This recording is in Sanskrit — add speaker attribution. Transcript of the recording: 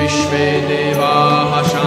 Speaker 1: विश्वे देवाः शान्ति